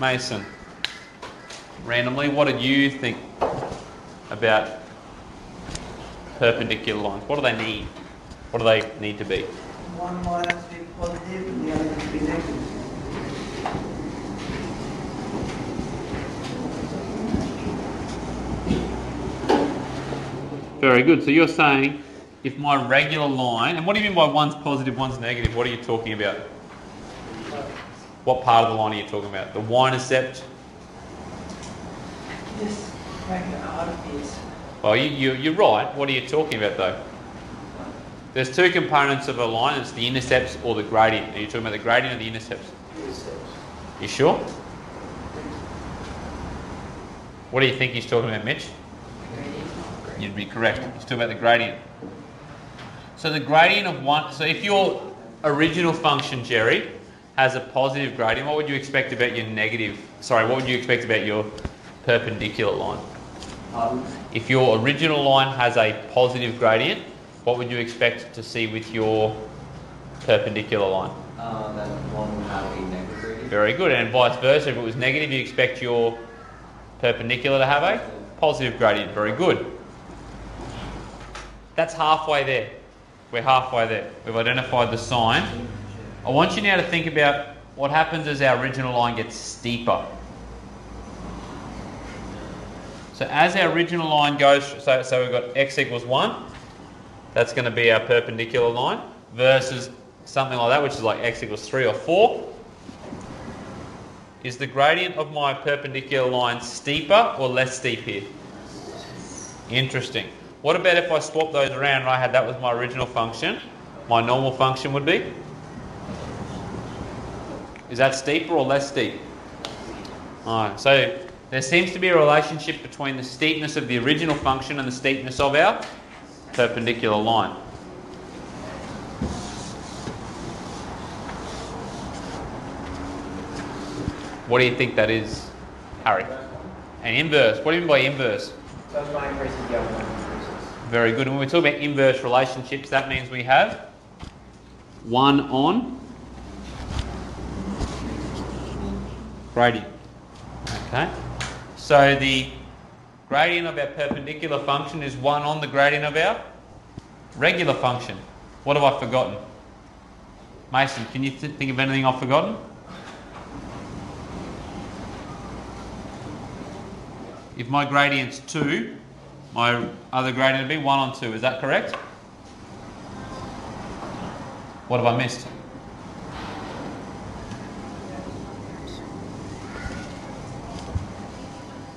Mason, randomly, what did you think about perpendicular lines? What do they need? What do they need to be? One line has to be positive and the other to be negative. Very good. So you're saying if my regular line, and what do you mean by one's positive, one's negative? What are you talking about? What part of the line are you talking about? The y-intercept? Just make it obvious. Well, you, you, you're right. What are you talking about though? There's two components of a line. It's the intercepts or the gradient. Are you talking about the gradient or the intercepts? Intercepts. You sure? What do you think he's talking about, Mitch? Gradient. You'd be correct. He's talking about the gradient. So the gradient of one. So if your original function, Jerry, has a positive gradient, what would you expect about your negative? Sorry, what would you expect about your perpendicular line? Um, If your original line has a positive gradient, what would you expect to see with your perpendicular line? uh, that one would have a negative gradient. Very good. And vice versa, if it was negative, you expect your perpendicular to have a positive gradient. Very good. That's halfway there. We're halfway there. We've identified the sign. I want you now to think about what happens as our original line gets steeper. So as our original line goes, so, so we've got x equals 1, that's going to be our perpendicular line, versus something like that, which is like x equals 3 or 4. Is the gradient of my perpendicular line steeper or less steep here? Interesting. What about if I swap those around and I had that was my original function? My normal function would be? Is that steeper or less steep? Alright, so there seems to be a relationship between the steepness of the original function and the steepness of our perpendicular line. What do you think that is, Harry? An inverse. What do you mean by inverse? So one increases, the other one increases. Very good. And when we talk about inverse relationships, that means we have one on gradient. Okay. So the gradient of our perpendicular function is one on the gradient of our regular function. What have I forgotten? Mason, can you th- think of anything I've forgotten? If my gradient's 2, my other gradient would be 1 on 2. Is that correct? What have I missed?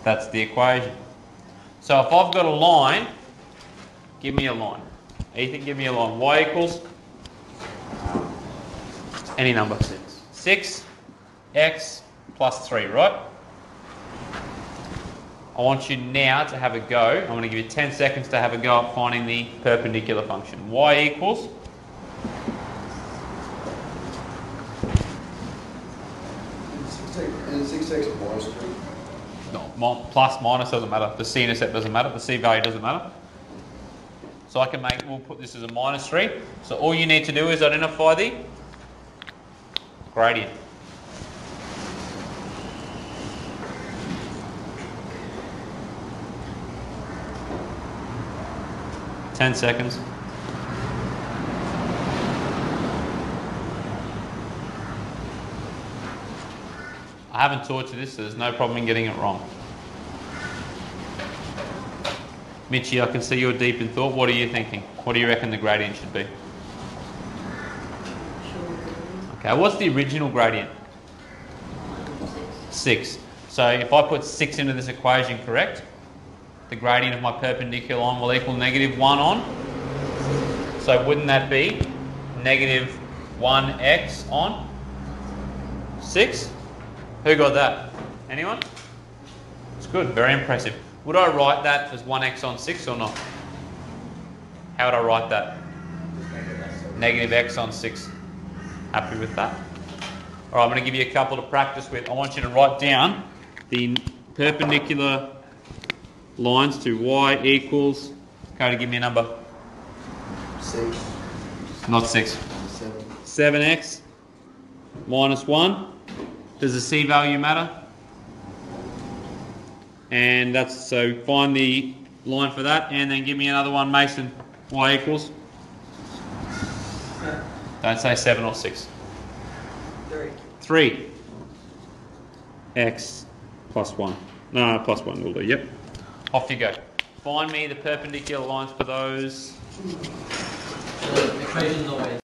That's the equation. So if I've got a line, give me a line. Ethan, give me a line. Y equals any number. 6 Six x plus 3, right? I want you now to have a go. I'm going to give you 10 seconds to have a go at finding the perpendicular function. y equals six x minus three. No, plus minus doesn't matter. The c intercept doesn't matter. The c value doesn't matter. So I can make, we'll put this as a minus 3. So all you need to do is identify the gradient. Ten seconds. I haven't taught you this, so there's no problem in getting it wrong. Mitchy, I can see you're deep in thought. What are you thinking? What do you reckon the gradient should be? Okay, what's the original gradient? Six. So if I put six into this equation, correct? The gradient of my perpendicular line will equal negative one on. So wouldn't that be negative one x on six? Who got that? Anyone? It's good, very impressive. Would I write that as 1x on 6 or not? How would I write that? Negative x on 6. Happy with that? All right, I'm going to give you a couple to practice with. I want you to write down the perpendicular lines to y equals. Can Cody, give me a number. Six. Not 6. Seven. 7x minus 1. Does the c value matter? And that's, so find the line for that and then give me another one, Mason. Y equals? Don't say seven or six. Three. Three. X plus one. No, plus one will do, yep. Off you go. Find me the perpendicular lines for those The equation's always